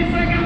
20 seconds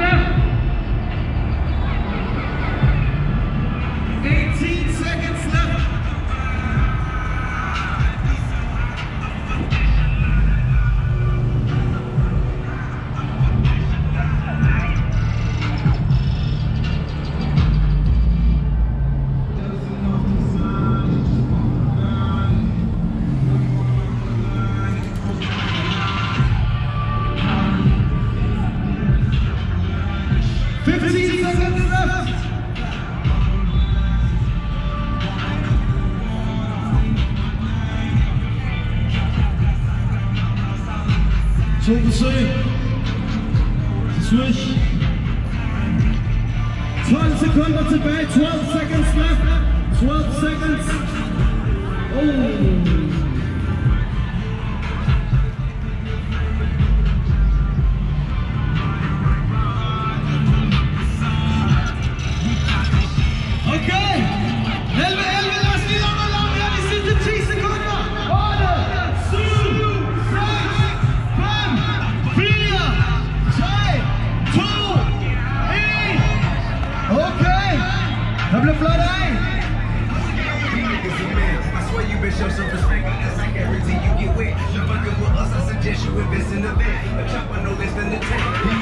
A chopper no less than the tank.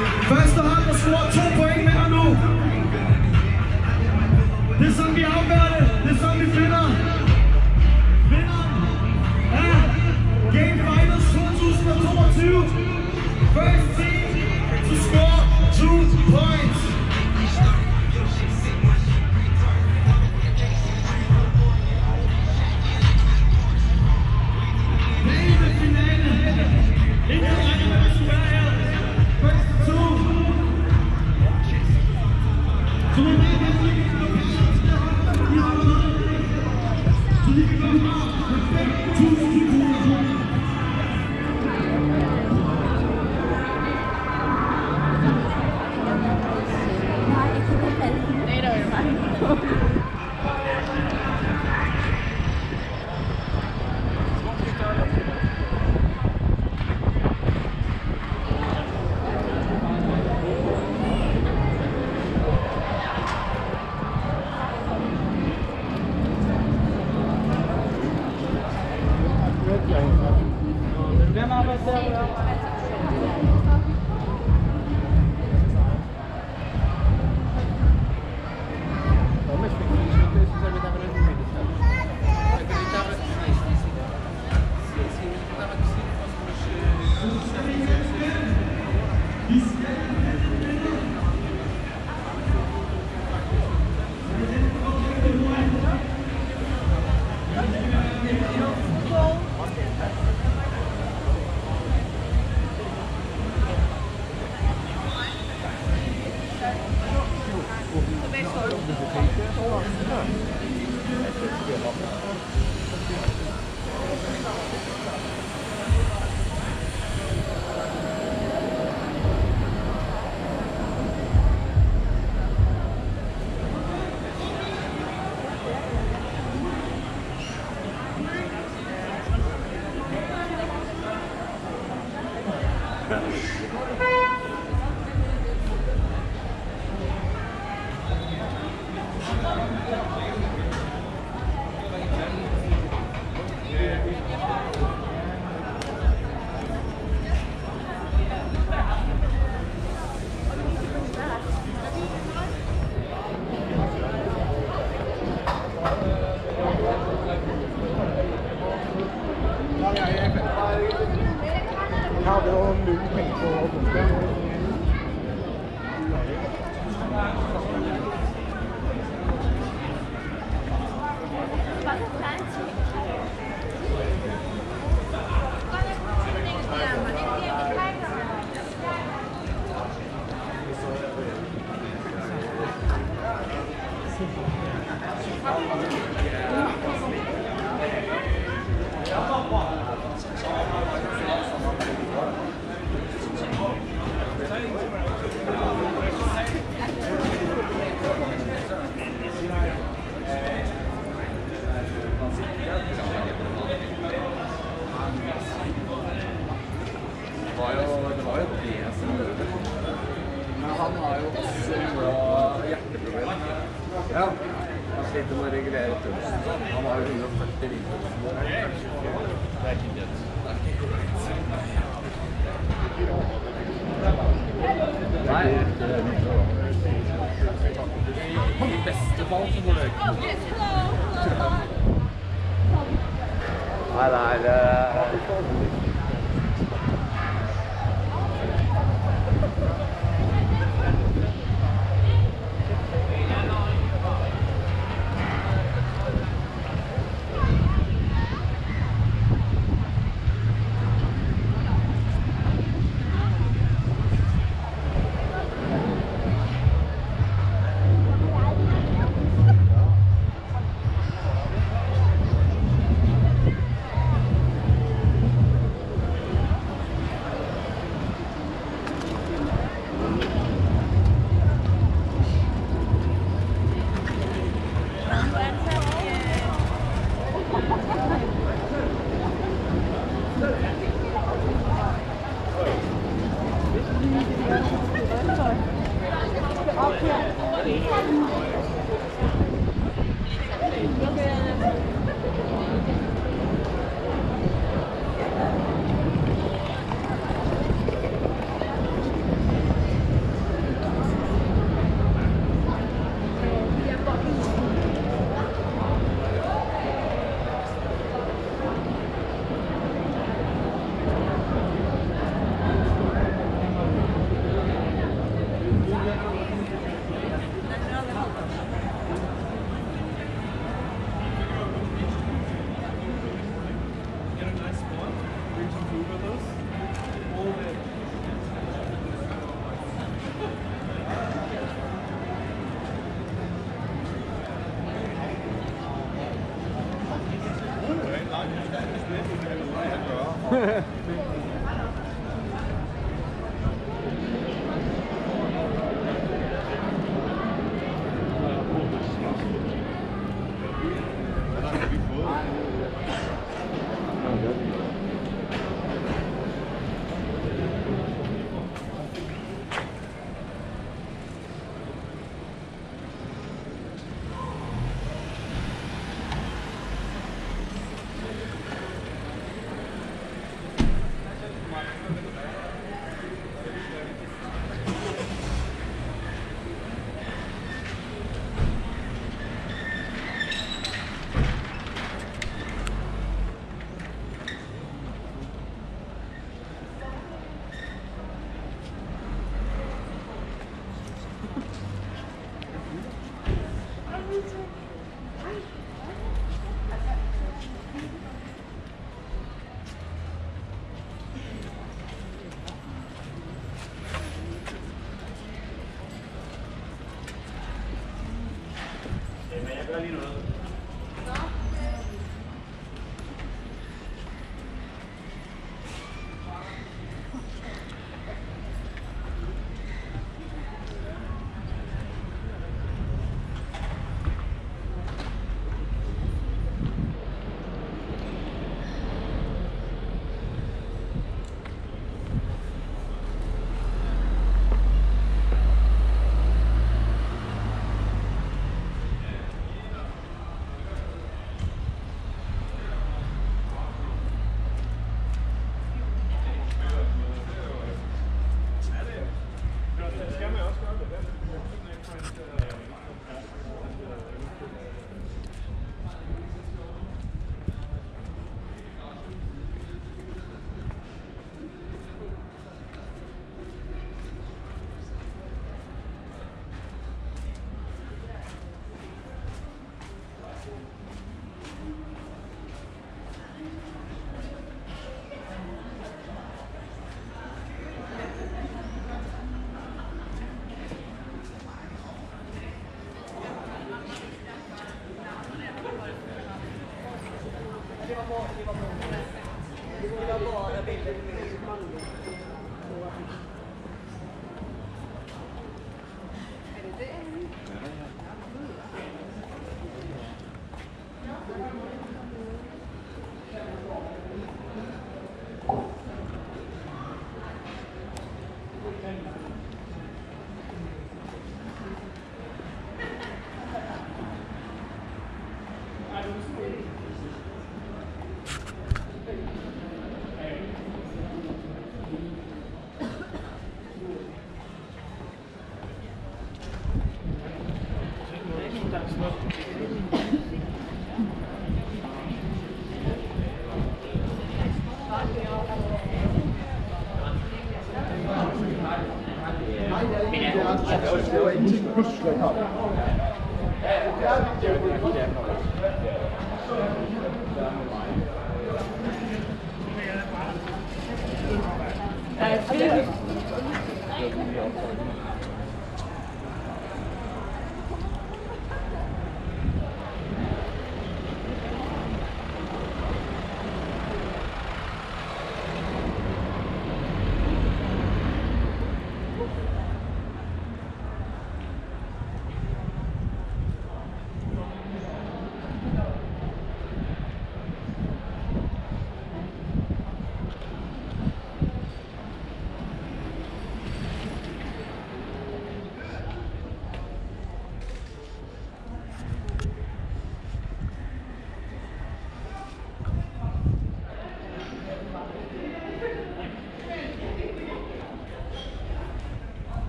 Thank you.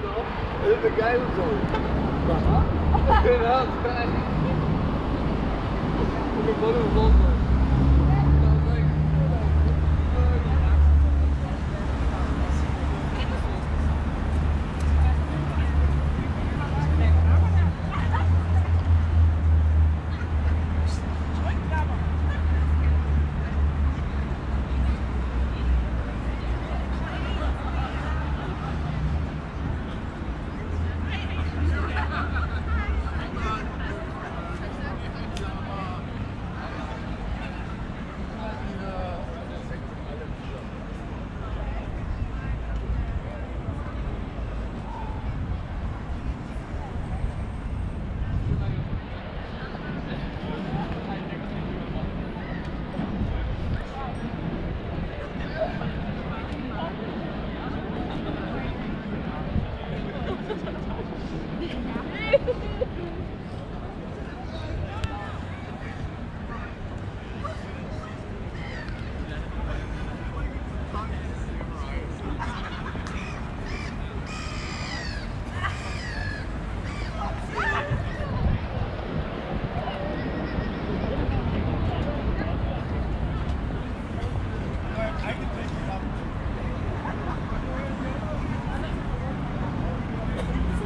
It's Das ist eine geile Sau. Aha. genau, das kann ich. Und wir wollen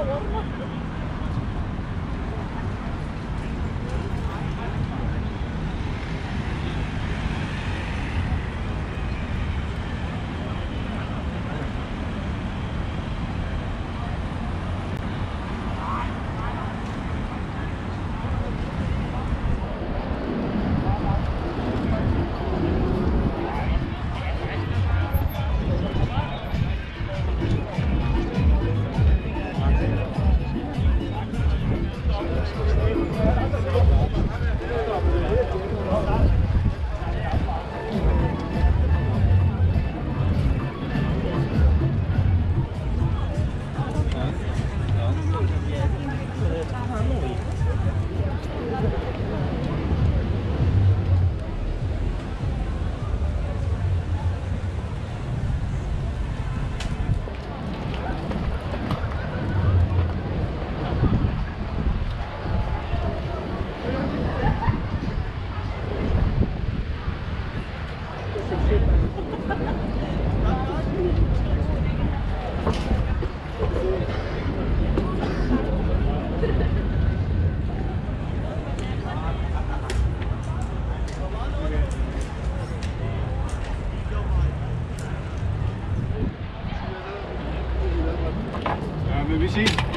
Oh, Luizinho.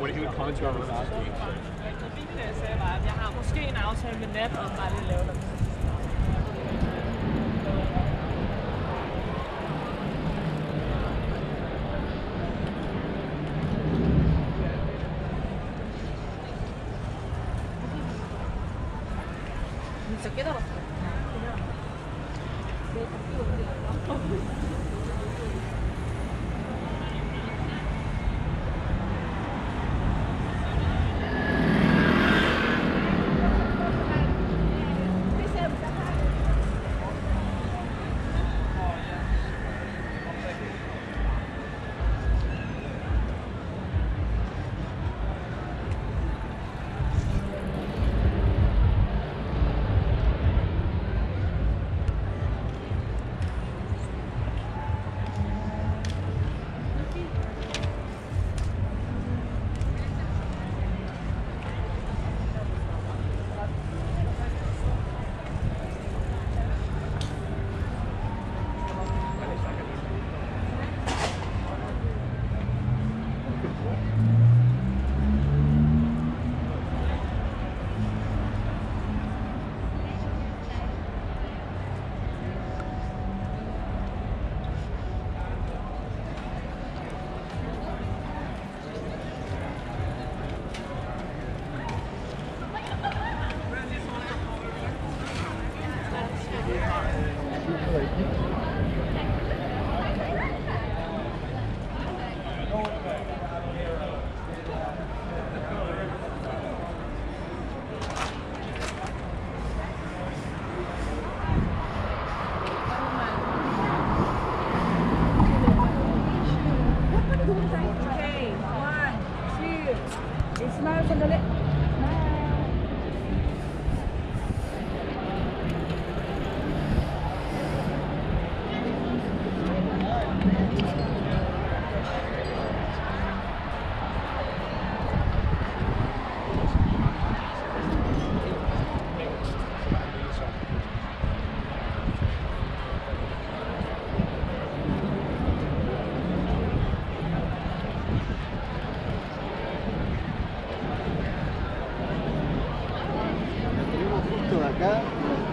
what he would come to our last week. Min billæge sagde bare, at jeg har måske en aftale med Nat om bare lige at lave noget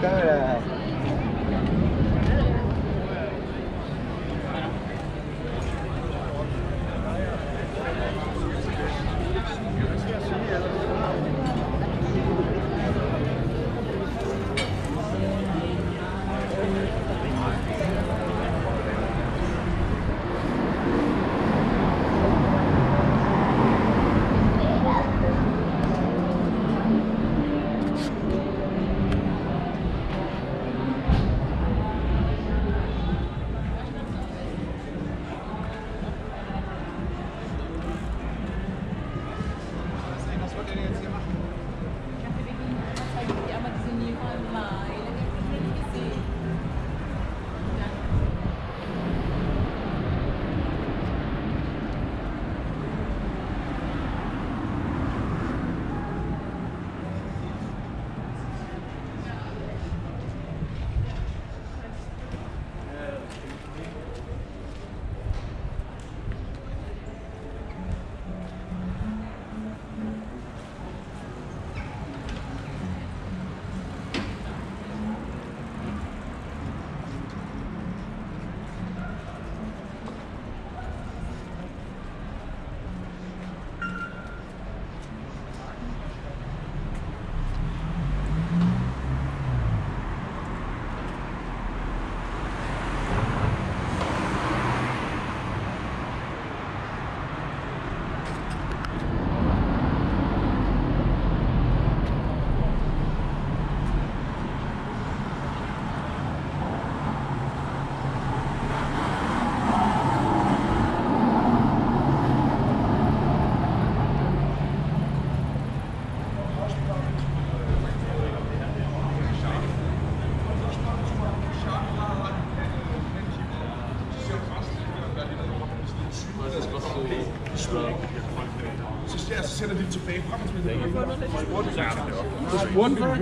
当然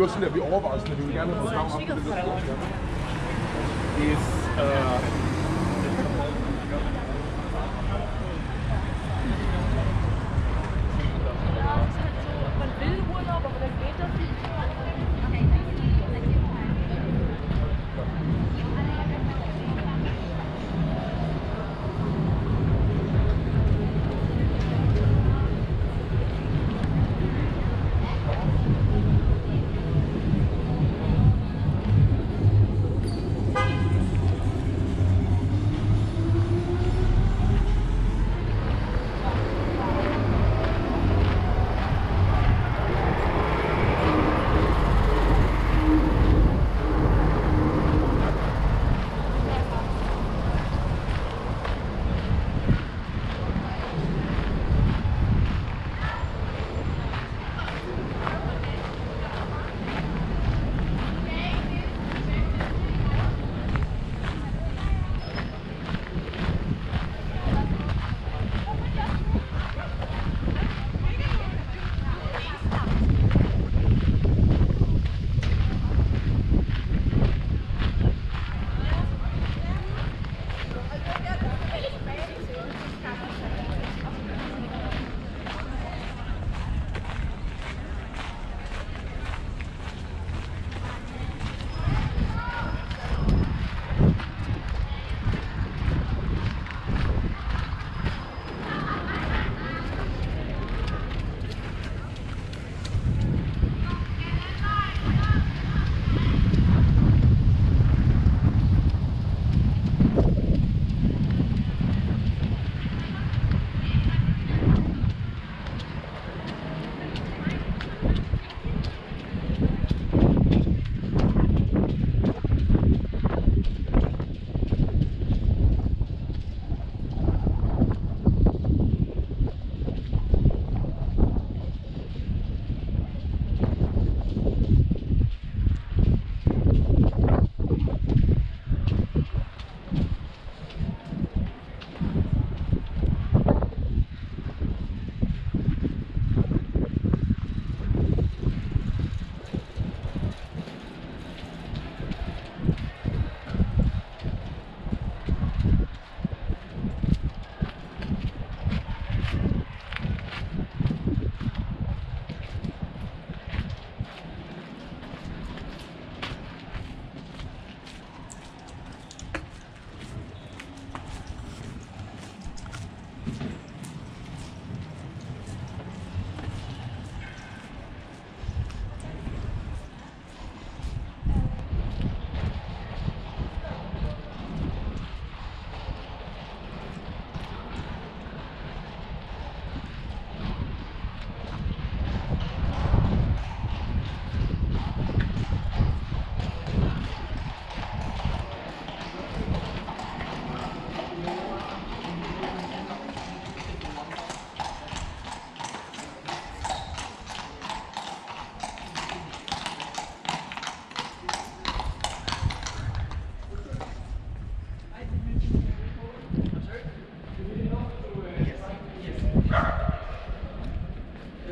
sådan der, vi overvejede sådan, at vi ville gerne have noget frem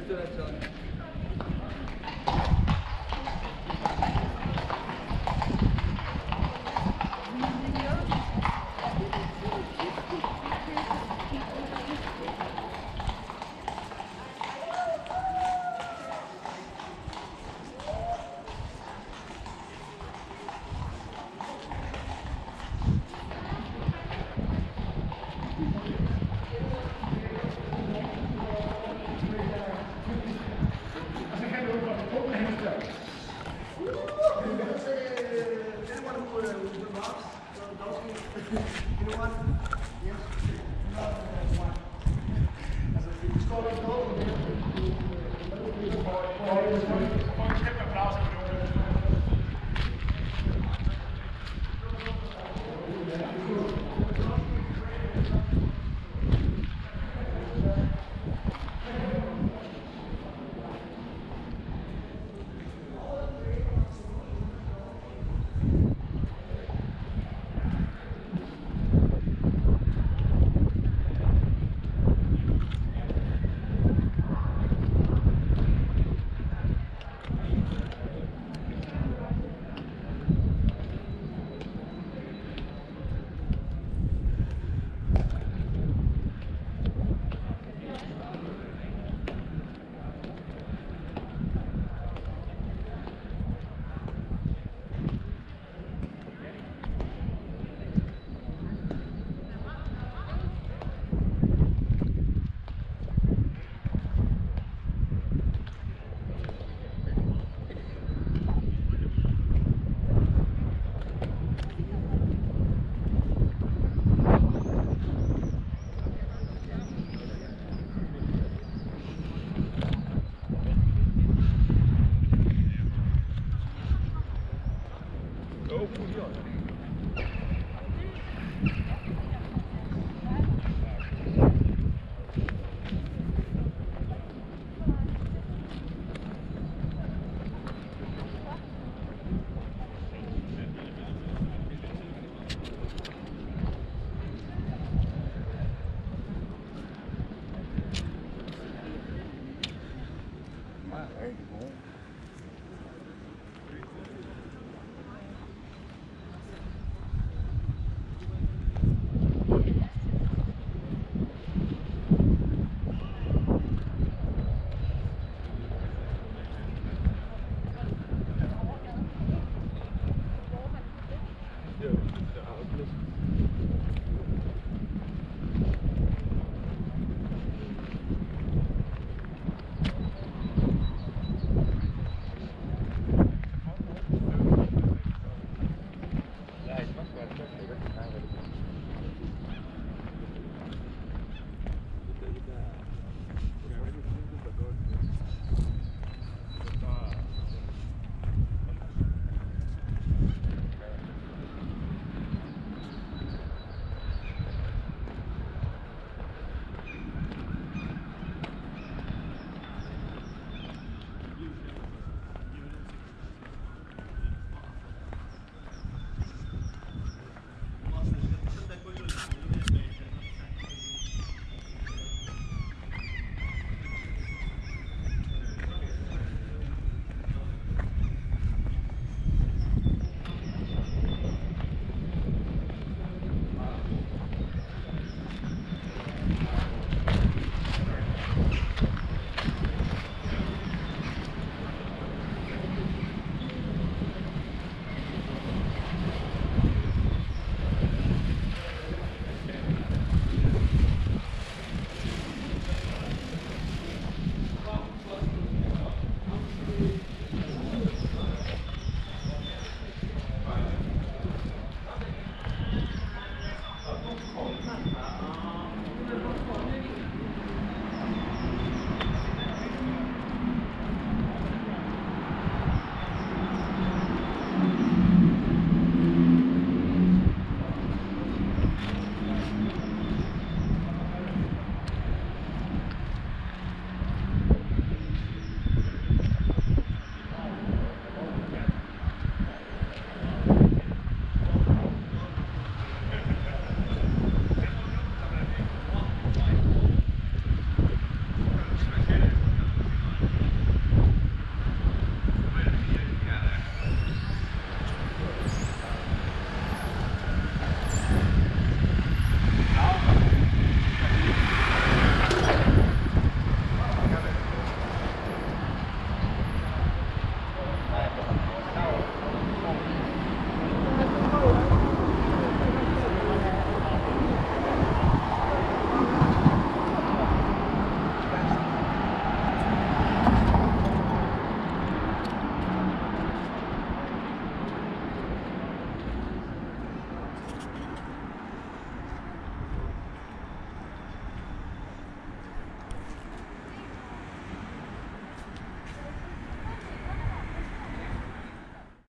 Thank you.